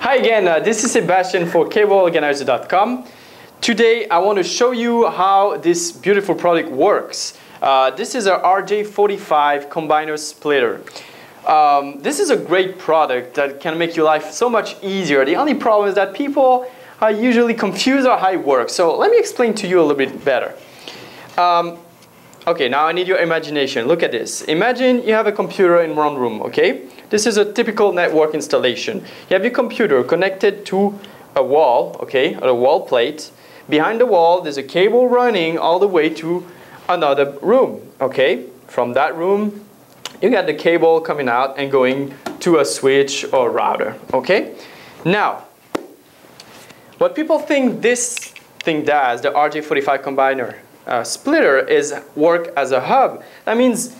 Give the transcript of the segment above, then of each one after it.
Hi again, uh, this is Sebastien for cableorganizer.com. Today I want to show you how this beautiful product works. Uh, this is our RJ45 combiner splitter. Um, this is a great product that can make your life so much easier. The only problem is that people are usually confused on how it works. So let me explain to you a little bit better. Um, okay, now I need your imagination. Look at this. Imagine you have a computer in one room, okay? This is a typical network installation. You have your computer connected to a wall, okay, or a wall plate. Behind the wall, there's a cable running all the way to another room, okay? From that room, you get the cable coming out and going to a switch or router, okay? Now, what people think this thing does, the RJ45 combiner uh, splitter, is work as a hub. That means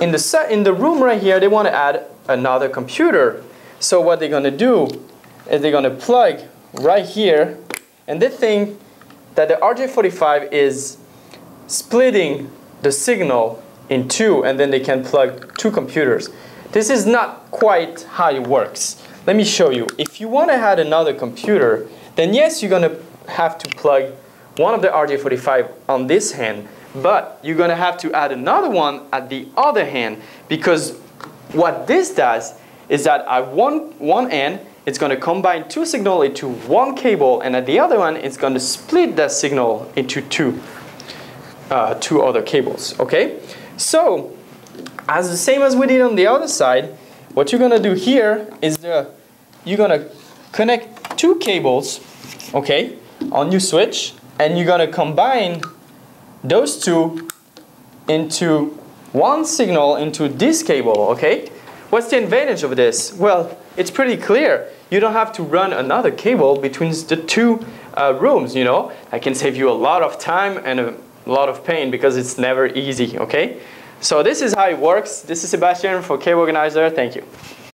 in the, set, in the room right here, they want to add another computer. So what they're going to do is they're going to plug right here, and they think that the RJ45 is splitting the signal in two, and then they can plug two computers. This is not quite how it works. Let me show you. If you want to add another computer, then yes, you're going to have to plug one of the RJ45 on this hand, but you're to have to add another one at the other hand because what this does is that at one, one end, it's to combine two signals into one cable, and at the other one, it's to split that signal into two, uh, two other cables, okay? So, as the same as we did on the other side, what you're to do here is the, you're to connect two cables, okay, on your switch, and you're going to combine those two into one signal into this cable, okay? What's the advantage of this? Well, it's pretty clear. You don't have to run another cable between the two uh, rooms, you know? I can save you a lot of time and a lot of pain because it's never easy, okay? So this is how it works. This is Sebastien for Cable Organizer. Thank you.